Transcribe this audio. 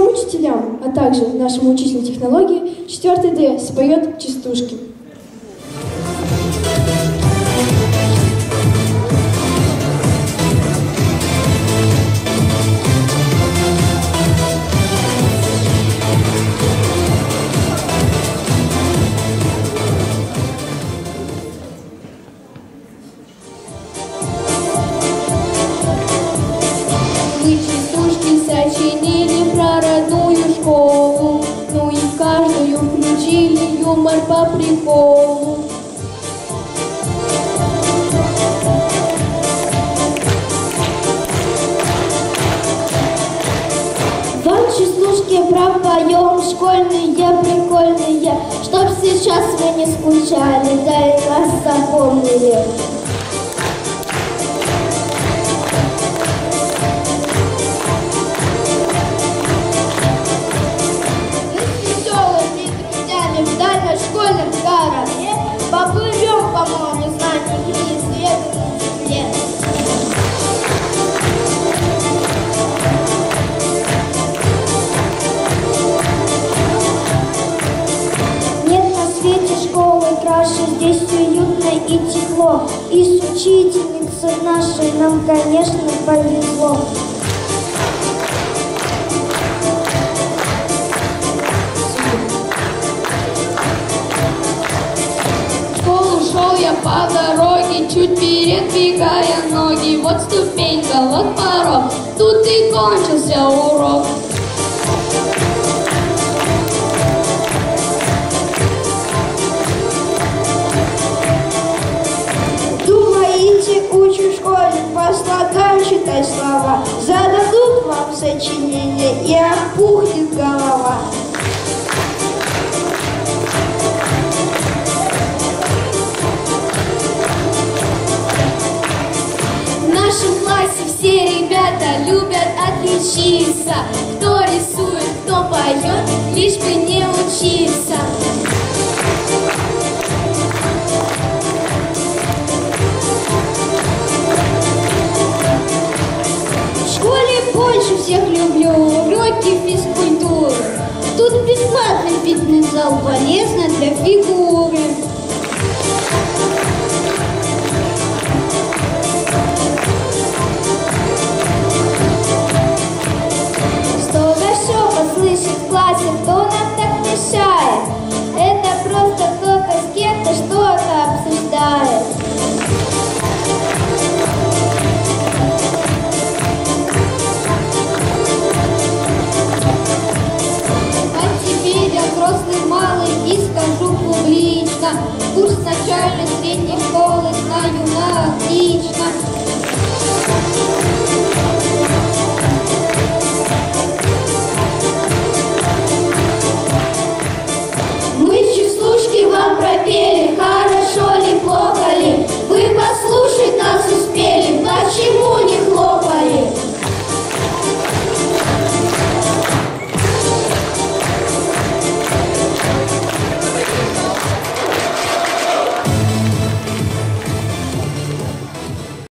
учителям, а также нашему учителю технологии 4 Д споет частушки. По приколу. Вам частушки пропоем, школьные, прикольные, Чтоб сейчас вы не скучали, да и нас запомнили. Тепло. И с учительницей нашей нам, конечно, повезло. Шел я по дороге, чуть передвигая ноги. Вот ступенька, вот порог, тут и кончился урок. Школе по читать слова. Зададут вам сочинение и опухнет голова. В нашем классе все ребята любят отличиться. Кто полезно для фигуры. курс начальный, средний,